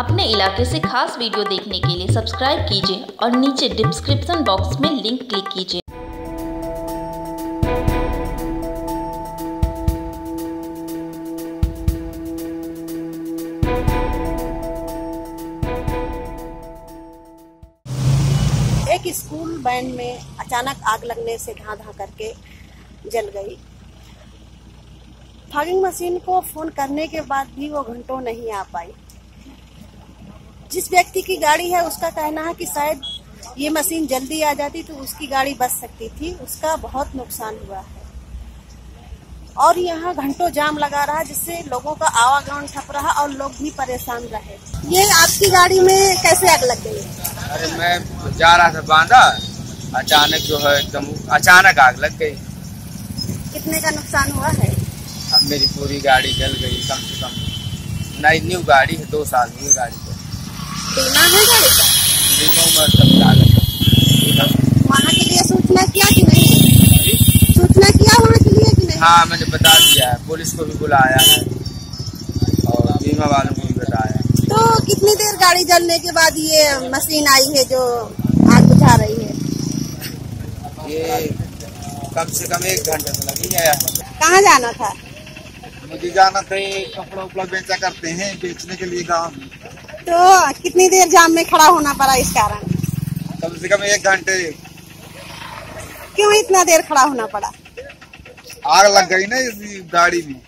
अपने इलाके से खास वीडियो देखने के लिए सब्सक्राइब कीजिए और नीचे डिस्क्रिप्शन बॉक्स में लिंक क्लिक कीजिए। एक स्कूल वैन में अचानक आग लगने से धा धा करके जल गई। फॉगिंग मशीन को फ़ोन करने के बाद भी वो घंटों नहीं आ पाई। जिस व्यक्ति की गाड़ी है उसका कहना है कि शायद ये मशीन जल्दी आ जाती तो उसकी गाड़ी बच सकती थी। उसका बहुत नुकसान हुआ है। और यहाँ घंटों जाम लगा रहा जिससे लोगों का आवागमन ठप रहा और लोग भी परेशान रहे। ये आपकी गाड़ी में कैसे आग लग गई? अरे मैं जा रहा था बांधा अचानक जो है एकदम अचानक आग लग गई। कितने का नुकसान हुआ है? अब मेरी पूरी गाड़ी जल गई कम से कम। नई न्यू गाड़ी है दो साल हुई गाड़ी को बीमा है गाड़ी का बीमा उम्र सब लागत वहाँ के लिए सूचना किया कि नहीं? सूचना किया वहाँ के लिए कि नहीं? हाँ मैंने बता दिया है। पुलिस को भी बुलाया है। और बीमा वालों को भी बताया है। तो कितनी देर गाड़ी जलने के बाद ये मशीन आई है जो आग बुझा रही है? ये कम से कम एक घंटे तो लग ही कहाँ जाना था? मुझे जाना था कपड़ा उपड़ा बेचा करते हैं बेचने के लिए गाँव में। तो कितनी देर जाम में खड़ा होना पड़ा इस कारण? कम से कम एक घंटे। क्यों इतना देर खड़ा होना पड़ा? आग लग गई ना इस गाड़ी में।